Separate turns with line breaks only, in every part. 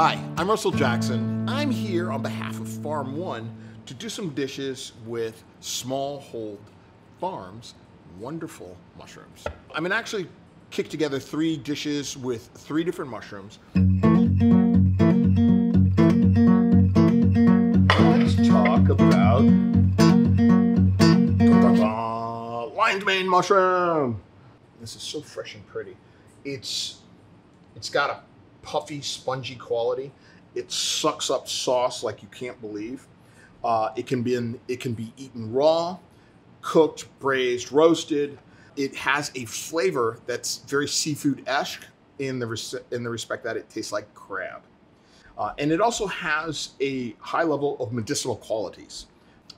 Hi, I'm Russell Jackson. I'm here on behalf of Farm One to do some dishes with Smallhold Farms wonderful mushrooms. I'm gonna actually kick together three dishes with three different mushrooms. Let's talk about lion's mane mushroom. This is so fresh and pretty. It's it's got a puffy, spongy quality. It sucks up sauce like you can't believe. Uh, it can be in, it can be eaten raw, cooked, braised, roasted. It has a flavor that's very seafood-esque in the in the respect that it tastes like crab, uh, and it also has a high level of medicinal qualities.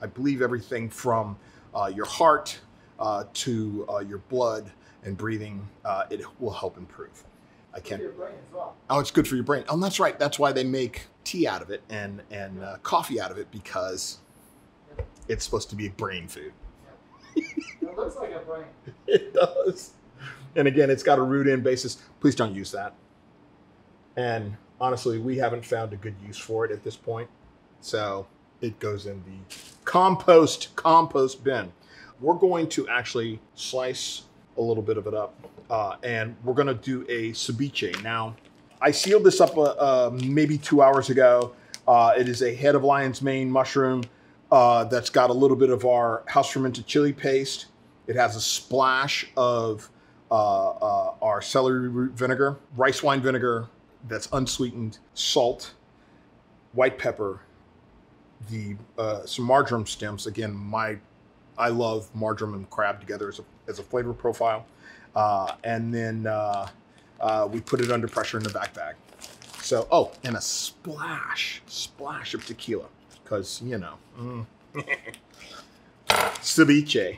I believe everything from uh, your heart uh, to uh, your blood and breathing, uh, it will help improve. I can't.
Well.
Oh, it's good for your brain. Oh, that's right. That's why they make tea out of it and and uh, coffee out of it because it's supposed to be brain food.
it looks like a brain.
It does. And again, it's got a root in basis. Please don't use that. And honestly, we haven't found a good use for it at this point. So it goes in the compost compost bin. We're going to actually slice a little bit of it up, uh, and we're to do a ceviche. Now, I sealed this up uh, uh, maybe two hours ago. Uh, it is a head of lion's mane mushroom uh, that's got a little bit of our house fermented chili paste. It has a splash of our celery root vinegar, rice wine vinegar that's unsweetened, salt, white pepper, the uh, some marjoram stems. Again, my I love marjoram and crab together as a, as a flavor profile. Uh, and then uh, uh, we put it under pressure in the back bag. So, oh, and a splash, splash of tequila, because, you know, mm. ceviche.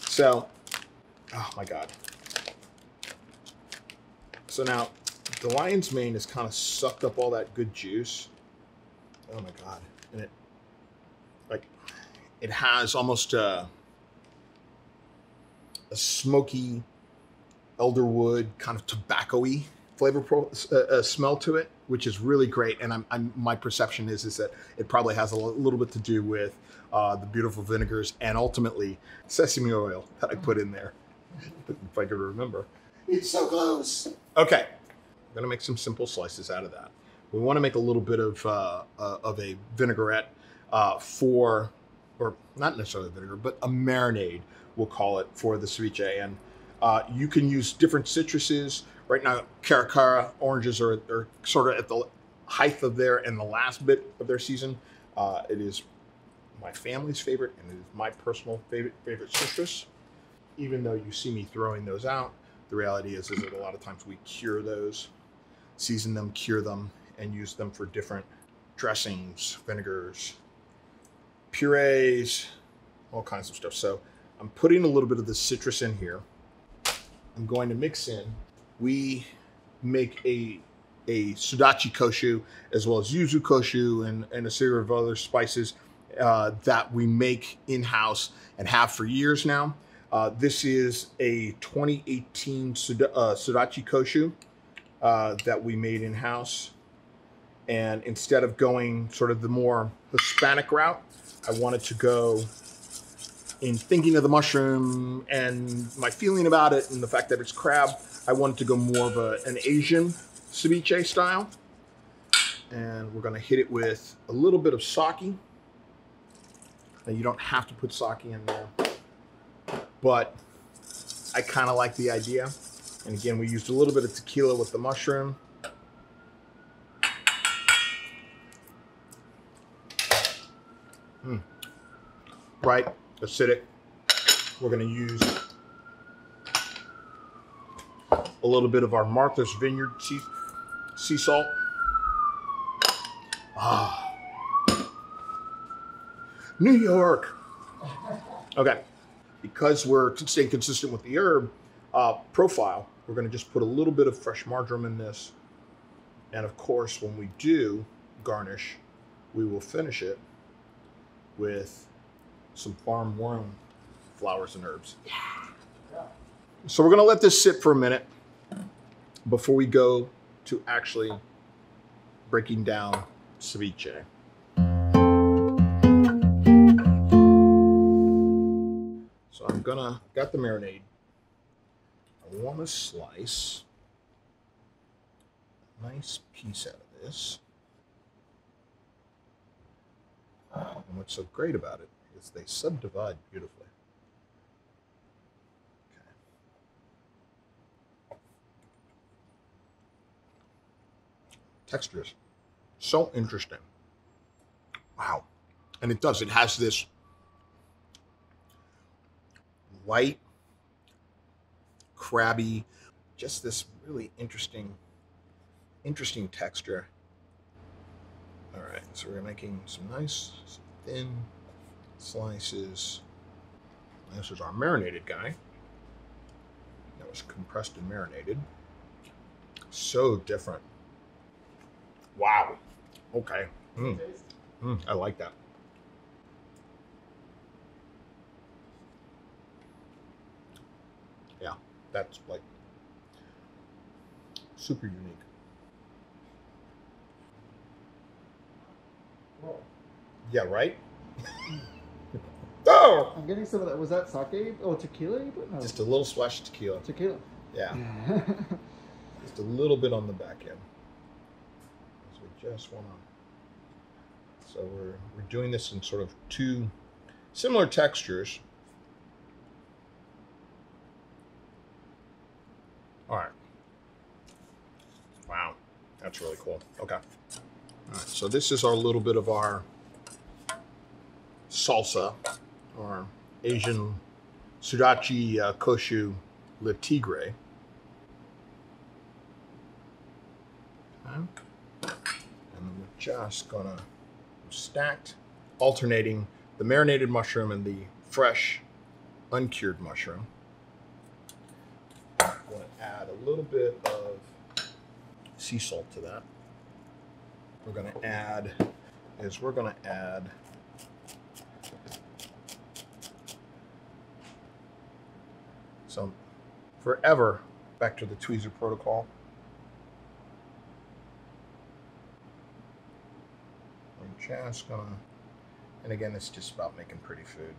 So, oh my God. So now, the lion's mane has kind of sucked up all that good juice. Oh my God. And it, it has almost a, a smoky elderwood kind of tobacco-y flavor pro, uh, uh, smell to it, which is really great. And I'm, I'm, my perception is is that it probably has a little bit to do with uh, the beautiful vinegars and ultimately sesame oil that I put in there, if I could remember. It's so close. Okay, I'm gonna make some simple slices out of that. We want to make a little bit of uh, uh, of a vinaigrette uh, for, or not necessarily vinegar, but a marinade, we'll call it for the ceviche. And uh, you can use different citruses. Right now, Caracara oranges are, are sort of at the height of their and the last bit of their season. Uh, it is my family's favorite and it is my personal favorite favorite citrus. Even though you see me throwing those out, the reality is, is that a lot of times we cure those, season them, cure them, and use them for different dressings, vinegars, purees, all kinds of stuff. So I'm putting a little bit of the citrus in here. I'm going to mix in. We make a a sudachi kosho as well as yuzu kosho and, and a series of other spices uh, that we make in-house and have for years now. Uh, this is a 2018 Suda, uh, sudachi kosho uh, that we made in-house. And instead of going sort of the more Hispanic route, I wanted to go in thinking of the mushroom and my feeling about it and the fact that it's crab, I wanted to go more of a, an Asian ceviche style. And we're gonna hit it with a little bit of sake. Now you don't have to put sake in there, but I kind of like the idea. And again, we used a little bit of tequila with the mushroom. Mm. Right, acidic. We're gonna use a little bit of our Martha's Vineyard sea, sea salt. Ah. New York. Okay. Because we're staying consistent with the herb uh, profile, we're going to just put a little bit of fresh marjoram in this. And of course, when we do garnish, we will finish it with some Farm One flowers and herbs.
Yeah.
So we're to let this sit for a minute before we go to actually breaking down ceviche. So I'm gonna got the marinade. I want to slice a nice piece out of this. Um, and what's so great about it is they subdivide beautifully. Okay. Textures. So interesting. Wow. And it does. It has this light, crabby, just this really interesting, interesting texture. All right, so we're making some nice thin slices. This is our marinated guy. That was compressed and marinated. So different. Wow. Okay. Mm, mm, I like that. Yeah, that's like super unique. Yeah, right? oh!
I'm getting some of that. Was that sake or tequila? You put? No,
Just a little splash of tequila.
tequila.
Yeah, just a little bit on the back end. So we just want to. So we're we're doing this in sort of two similar textures. All right. Wow, that's really cool. Okay. So this is our little bit of our salsa, or Asian sudachi uh, koshu le tigre. Okay. And we're just gonna stacked, alternating the marinated mushroom and the fresh, uncured mushroom. I'm gonna add a little bit of sea salt to that. We're gonna add is we're gonna add some forever back to the tweezer protocol. I'm just gonna, and again, it's just about making pretty food.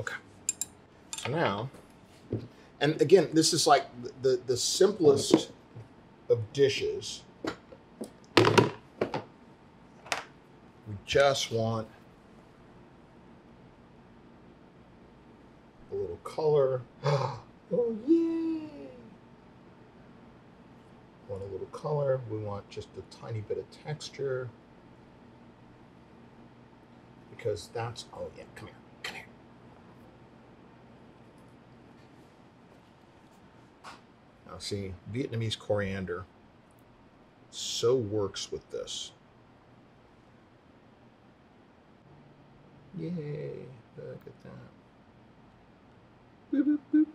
Okay. So now, and again, this is like the the simplest of dishes. We just want a little color. Oh, yay! Want a little color. We want just a tiny bit of texture. Because that's, oh yeah, come here, come here. Now, see, Vietnamese coriander so works with this. Yay! Look at that. Boop, boop, boop.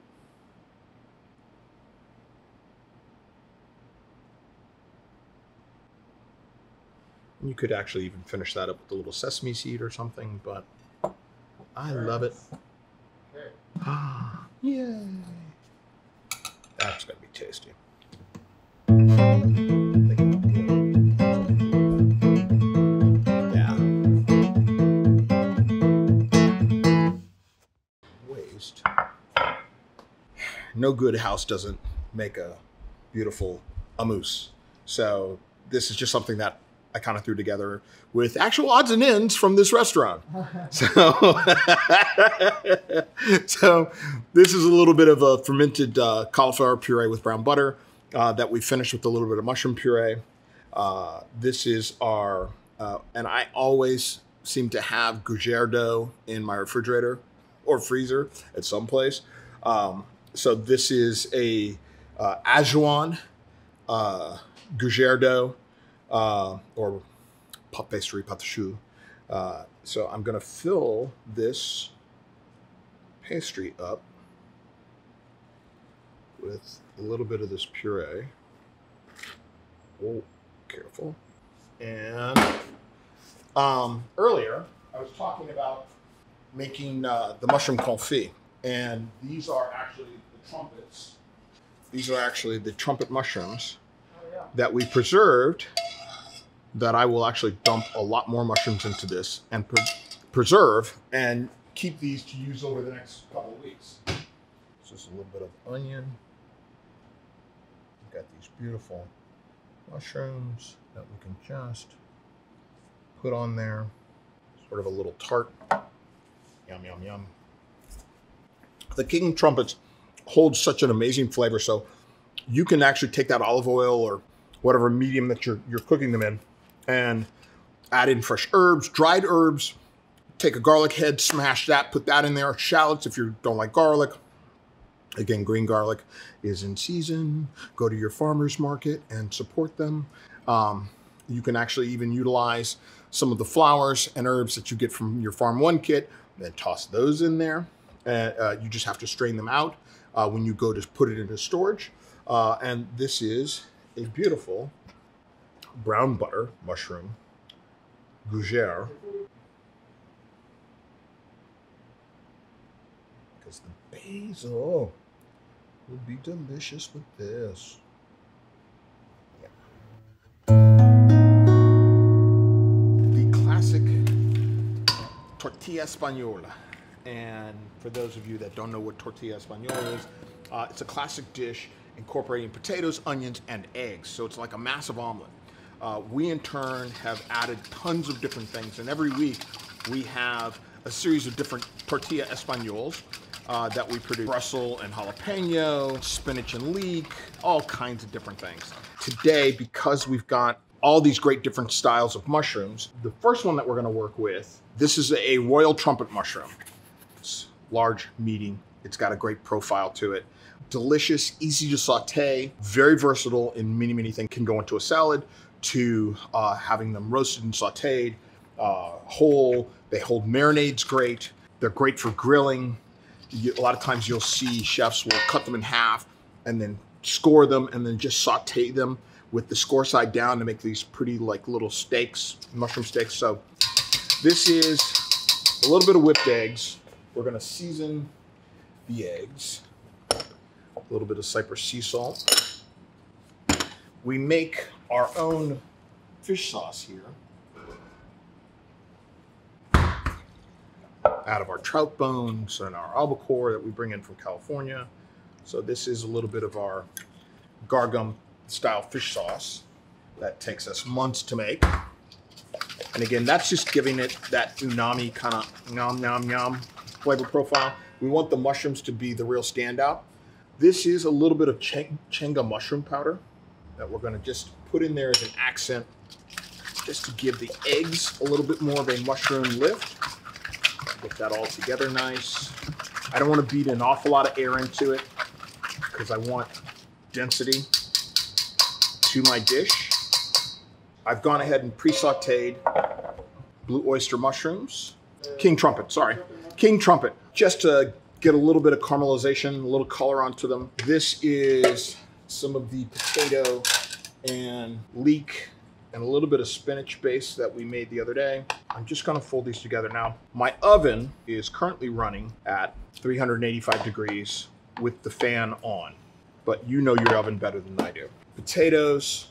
You could actually even finish that up with a little sesame seed or something, but I love it.
Okay.
Ah, yay! That's gonna be tasty. Yeah. Waste. No good house doesn't make a beautiful amuse. So this is just something that I kind of threw together with actual odds and ends from this restaurant. So, so this is a little bit of a fermented uh, cauliflower puree with brown butter uh, that we finished with a little bit of mushroom puree. Uh, this is our, uh, and I always seem to have gougere dough in my refrigerator or freezer at some place. Um, so this is a uh, Ajuan uh, gougere dough uh, or pâte choux. Uh, so I'm going to fill this pastry up with a little bit of this puree. Oh, careful. And um, earlier, I was talking about making uh, the mushroom confit, and these are actually the trumpets. These are actually the trumpet mushrooms. That we preserved. That I will actually dump a lot more mushrooms into this and pre- preserve and keep these to use over the next couple of weeks. Just a little bit of onion. We've got these beautiful mushrooms that we can just put on there. Sort of a little tart. Yum, yum, yum. The King Trumpets hold such an amazing flavor. So you can actually take that olive oil or whatever medium that you're, you're cooking them in and add in fresh herbs, dried herbs. Take a garlic head, smash that, put that in there. Shallots if you don't like garlic. Again, green garlic is in season. Go to your farmer's market and support them. Um, you can actually even utilize some of the flowers and herbs that you get from your Farm One kit, and toss those in there. And uh, you just have to strain them out uh, when you go to put it into storage. Uh, and this is a beautiful brown butter mushroom gougere. Because the basil will be delicious with this. The classic tortilla española. And for those of you that don't know what tortilla española is, uh, it's a classic dish incorporating potatoes, onions, and eggs. So it's like a massive omelet. Uh, we in turn have added tons of different things, and every week we have a series of different tortilla españoles uh, that we produce. Brussels and jalapeno, spinach and leek, all kinds of different things. Today, because we've got all these great different styles of mushrooms, the first one that we're gonna work with, this is a royal trumpet mushroom. It's large, meaty, it's got a great profile to it. Delicious, easy to saute, very versatile in many, many things. Can go into a salad, to uh, having them roasted and sauteed, uh, whole. They hold marinades great. They're great for grilling. You, a lot of times you'll see chefs will cut them in half and then score them and then just saute them with the score side down to make these pretty like little steaks, mushroom steaks. So this is a little bit of whipped eggs. We're gonna season the eggs. A little bit of Cyprus sea salt. We make our own fish sauce here out of our trout bones and our albacore that we bring in from California. So this is a little bit of our garum style fish sauce that takes us months to make. And again, that's just giving it that umami kind of yum yum yum flavor profile. We want the mushrooms to be the real standout. This is a little bit of chen- chenga mushroom powder that we're going to just put in there as an accent, just to give the eggs a little bit more of a mushroom lift. Get that all together nice. I don't want to beat an awful lot of air into it because I want density to my dish. I've gone ahead and pre-sauteed blue oyster mushrooms, king trumpet, sorry, king trumpet, just to get a little bit of caramelization, a little color onto them. This is some of the potato and leek and a little bit of spinach base that we made the other day. I'm just gonna fold these together now. My oven is currently running at 385 degrees with the fan on, but you know your oven better than I do. Potatoes,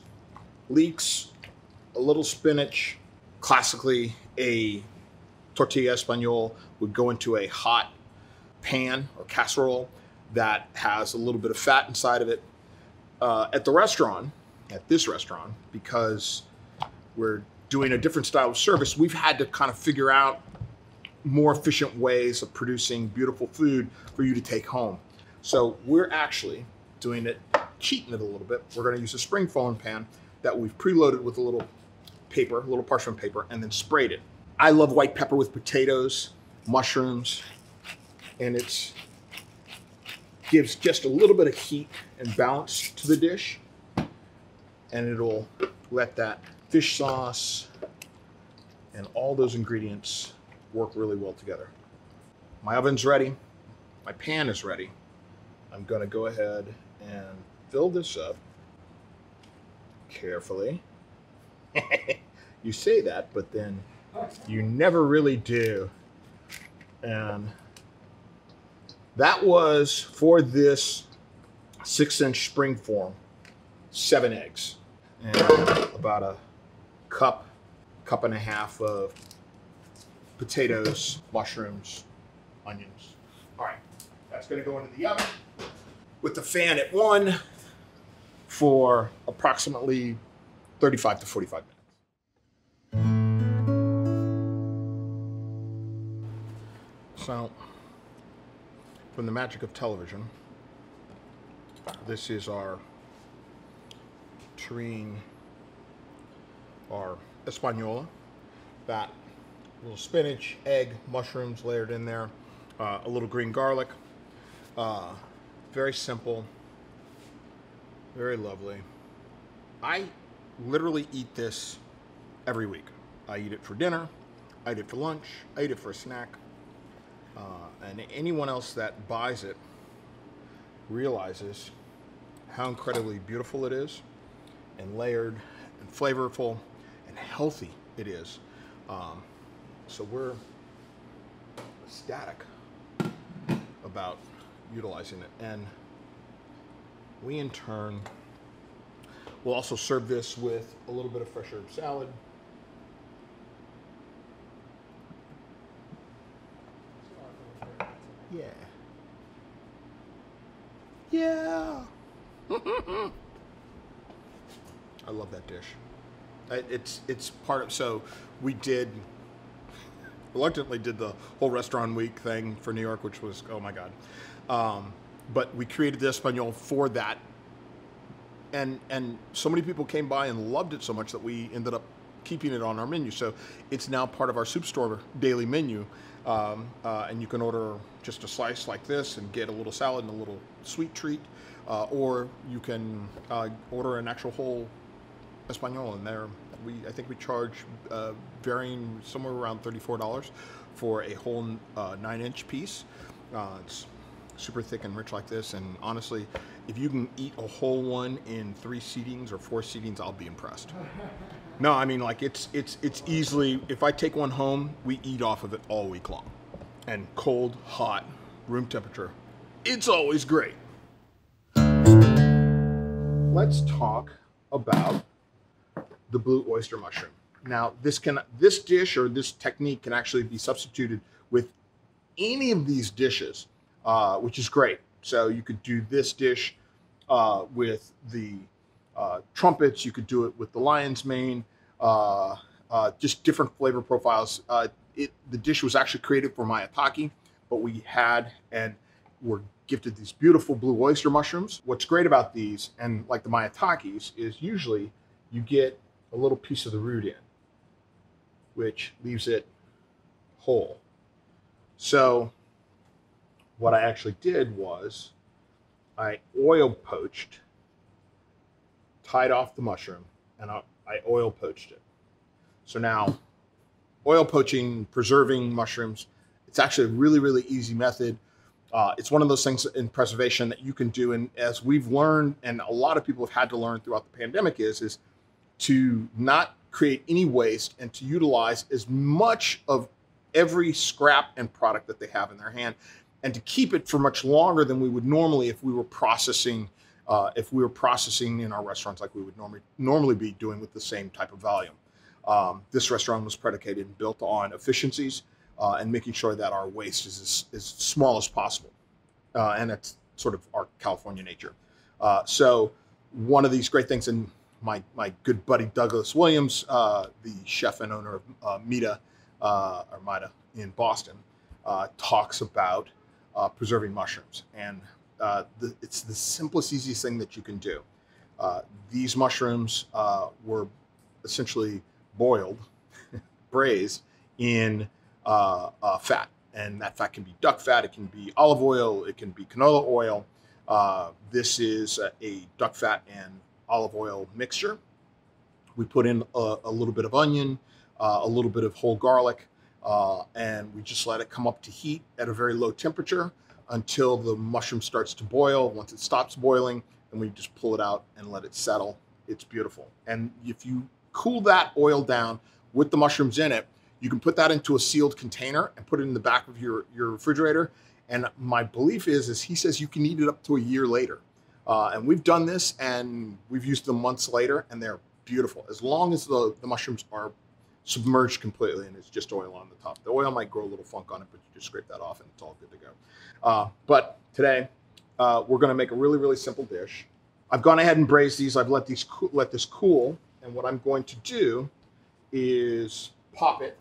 leeks, a little spinach, classically a tortilla español would go into a hot pan or casserole that has a little bit of fat inside of it. Uh, at the restaurant, at this restaurant, because we're doing a different style of service, we've had to kind of figure out more efficient ways of producing beautiful food for you to take home. So we're actually doing it, cheating it a little bit. We're going to use a spring folding pan that we've preloaded with a little paper, a little parchment paper, and then sprayed it. I love white pepper with potatoes, mushrooms, and it's gives just a little bit of heat and balance to the dish, and it'll let that fish sauce and all those ingredients work really well together. My oven's ready. My pan is ready. I'm to go ahead and fill this up carefully. you say that, but then You never really do. And that was for this six inch spring form, seven eggs, and about a cup, cup and a half of potatoes, mushrooms, onions. All right, that's gonna go into the oven with the fan at one for approximately 35 to 45 minutes. So, from the magic of television, this is our terrine, our Espanola. That little spinach, egg, mushrooms layered in there, uh, a little green garlic. Uh, very simple, very lovely. I literally eat this every week. I eat it for dinner, I eat it for lunch, I eat it for a snack. Uh, and anyone else that buys it realizes how incredibly beautiful it is, and layered, and flavorful, and healthy it is. Um, so we're ecstatic about utilizing it. And we in turn will also serve this with a little bit of fresh herb salad. Yeah. Yeah. I love that dish. It's it's part of so we did reluctantly did the whole restaurant week thing for New York, which was oh my god. Um, but we created the Espanol for that, and and so many people came by and loved it so much that we ended up keeping it on our menu. So it's now part of our soup store daily menu, um, uh, and you can order just a slice like this and get a little salad and a little sweet treat, uh, or you can uh, order an actual whole Espanol, and there we I think we charge uh, varying somewhere around thirty four dollars for a whole uh, nine inch piece. Uh, it's super thick and rich like this, and honestly, if you can eat a whole one in three seatings or four seatings, I'll be impressed. No, I mean like it's it's it's easily if I take one home, we eat off of it all week long, and cold, hot, room temperature, it's always great. Let's talk about the blue oyster mushroom. Now, this can this dish or this technique can actually be substituted with any of these dishes, uh, which is great. So you could do this dish uh, with the uh, trumpets. You could do it with the lion's mane. Uh, uh, just different flavor profiles. Uh, it the dish was actually created for maitake, but we had and were gifted these beautiful blue oyster mushrooms. What's great about these, and like the maitakes, is usually you get a little piece of the root in, which leaves it whole. So, what I actually did was I oil poached, tied off the mushroom, and I, I oil poached it. So now, oil poaching, preserving mushrooms, it's actually a really, really easy method. Uh, it's one of those things in preservation that you can do, and as we've learned, and a lot of people have had to learn throughout the pandemic, is is to not create any waste and to utilize as much of every scrap and product that they have in their hand and to keep it for much longer than we would normally if we were processing uh, if we were processing in our restaurants like we would normally normally be doing with the same type of volume. Um, this restaurant was predicated and built on efficiencies uh, and making sure that our waste is as, as small as possible uh, and that's sort of our california nature. Uh, so one of these great things and my my good buddy Douglas Williams, uh, the chef and owner of uh, Mita or Mida in Boston, talks about uh, preserving mushrooms, and uh, the, it's the simplest, easiest thing that you can do. Uh, these mushrooms uh, were essentially boiled, braised in uh, uh, fat, and that fat can be duck fat, it can be olive oil, it can be canola oil. This is a, a duck fat and olive oil mixture. We put in a, a little bit of onion, a little bit of whole garlic, uh, and we just let it come up to heat at a very low temperature until the mushroom starts to boil. Once it stops boiling, then we just pull it out and let it settle. It's beautiful. And if you cool that oil down with the mushrooms in it, You can put that into a sealed container and put it in the back of your, your refrigerator. And my belief is, is he says you can eat it up to a year later. Uh, and we've done this and we've used them months later and they're beautiful. As long as the, the mushrooms are submerged completely and it's just oil on the top. The oil might grow a little funk on it, but you just scrape that off and it's all good to go. Uh, but today, uh, we're going to make a really, really simple dish. I've gone ahead and braised these. I've let these coo- let this cool, and what I'm going to do is pop it.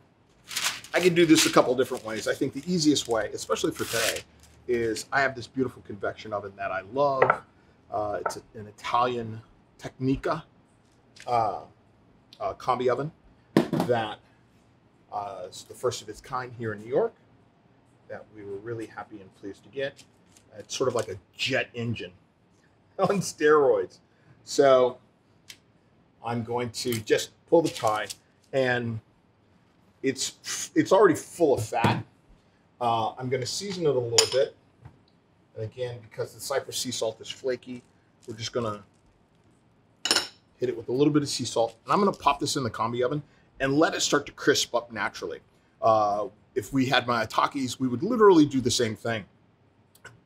I can do this a couple different ways. I think the easiest way, especially for today, is I have this beautiful convection oven that I love. Uh, it's an Italian Technica uh, uh, combi oven that uh, is the first of its kind here in New York that we were really happy and pleased to get. It's sort of like a jet engine on steroids. So I'm going to just pull the tie, and it's it's already full of fat. Uh, I'm going to season it a little bit. And again, because the Cyprus sea salt is flaky, we're just going to hit it with a little bit of sea salt. And I'm going to pop this in the combi oven and let it start to crisp up naturally. Uh, if we had maitakes, we would literally do the same thing.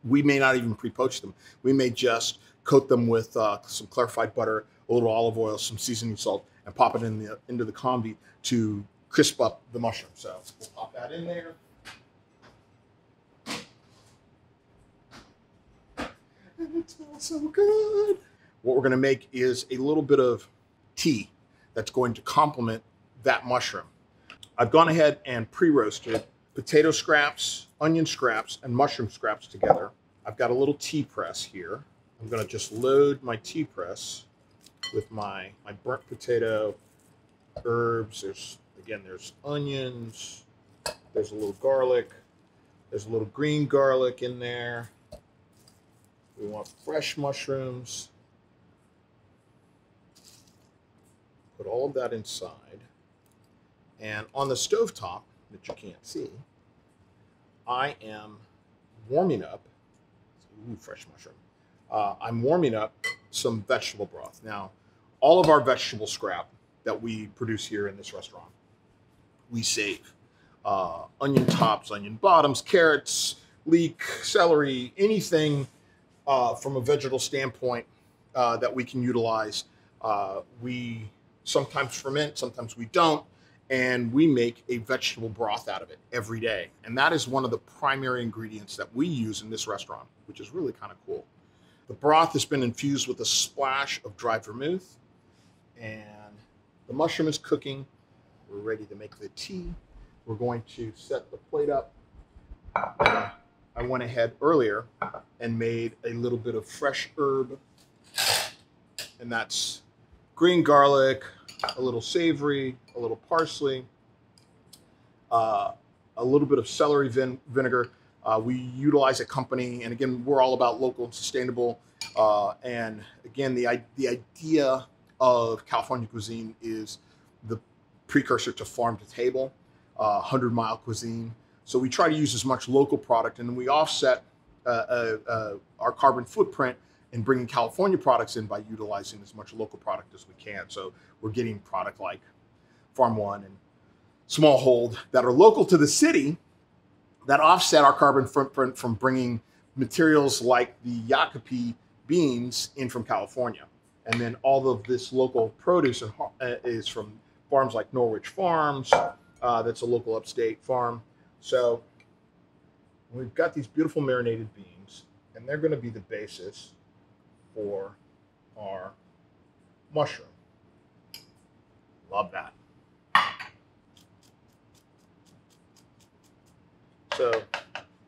We may not even pre-poach them. We may just coat them with uh, some clarified butter, a little olive oil, some seasoning salt, and pop it in the into the combi to crisp up the mushroom. So we'll pop that in there. And it smells so good. What we're going to make is a little bit of tea that's going to complement that mushroom. I've gone ahead and pre-roasted potato scraps, onion scraps, and mushroom scraps together. I've got a little tea press here. I'm gonna just load my tea press with my, my burnt potato, herbs. There's, again, there's onions, there's a little garlic, there's a little green garlic in there. We want fresh mushrooms. Put all of that inside. And on the stovetop, that you can't see, I am warming up, ooh, fresh mushroom. Uh, I'm warming up some vegetable broth. Now, all of our vegetable scrap that we produce here in this restaurant, we save. Uh, onion tops, onion bottoms, carrots, leek, celery, anything uh, from a vegetable standpoint uh, that we can utilize. Uh, we sometimes ferment, sometimes we don't and we make a vegetable broth out of it every day. And that is one of the primary ingredients that we use in this restaurant, which is really kind of cool. The broth has been infused with a splash of dried vermouth, and the mushroom is cooking. We're ready to make the tea. We're going to set the plate up. I went ahead earlier and made a little bit of fresh herb, and that's green garlic, a little savory, a little parsley, uh, a little bit of celery vin- vinegar. Uh, we utilize a company, and again, we're all about local and sustainable. Uh, and again, the the idea of California cuisine is the precursor to farm to table, uh, hundred mile cuisine. So we try to use as much local product, and we offset uh, uh, our carbon footprint in bringing California products in by utilizing as much local product as we can. So we're getting product like Farm One and Smallhold that are local to the city that offset our carbon footprint from bringing materials like the Yakipi beans in from California. And then all of this local produce uh, is from farms like Norwich Farms, uh, that's a local upstate farm. So we've got these beautiful marinated beans, and they're going to be the basis for our mushroom. Love that. So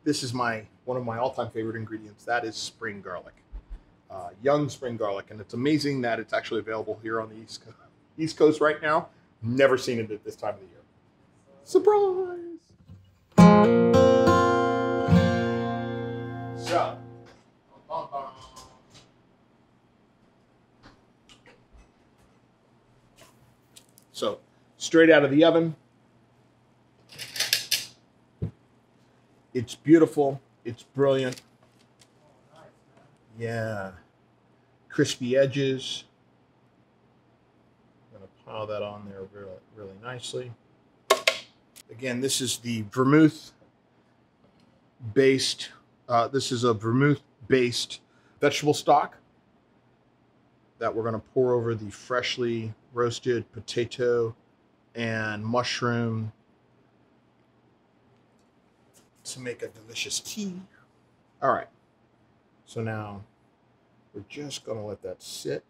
this is my one of my all-time favorite ingredients. That is spring garlic, uh, young spring garlic, and it's amazing that it's actually available here on the east coast, east coast right now. Never seen it at this time of the year. Surprise! So, straight out of the oven. It's beautiful. It's brilliant. Yeah. Crispy edges. I'm going to pile that on there really, really nicely. Again, this is the vermouth based. Uh, this is a vermouth based vegetable stock that we're going to pour over the freshly roasted potato and mushroom to make a delicious tea. All right. So now we're just going to let that sit.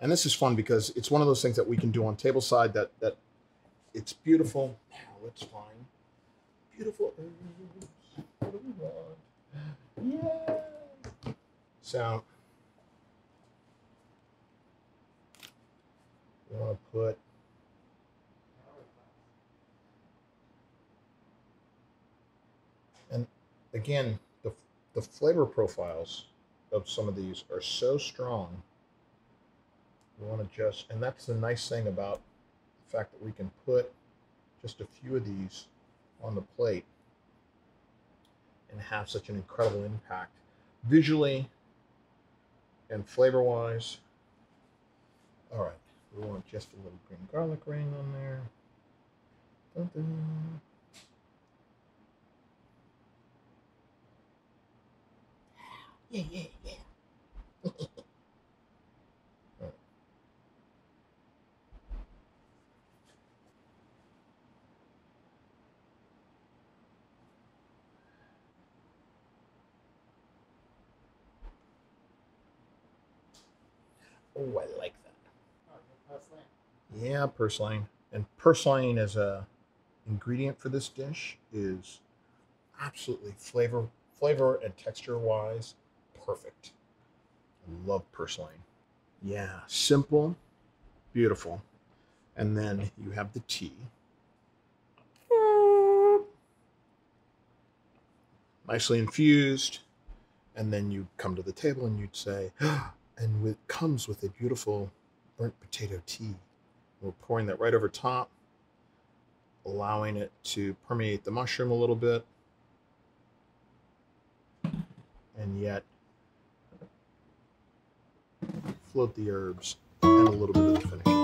And this is fun because it's one of those things that we can do on tableside that that it's beautiful. Now let's find beautiful herbs. What do we want? Yeah. So we want to put again the the flavor profiles of some of these are so strong. We want to just and that's the nice thing about the fact that we can put just a few of these on the plate and have such an incredible impact visually and flavor wise. All right, we want just a little green garlic ring on there. Dun, dun. Yeah, yeah, yeah. Oh, I like that.
Oh, that's.
Yeah, purslane. And purslane as a ingredient for this dish is absolutely flavor flavor and texture wise perfect. I love purslane. Yeah, simple, beautiful. And then you have the tea. Nicely infused. And then you come to the table and you'd say, ah, and it comes with a beautiful burnt potato tea. We're pouring that right over top, allowing it to permeate the mushroom a little bit, and yet float the herbs and a little bit of the finishing.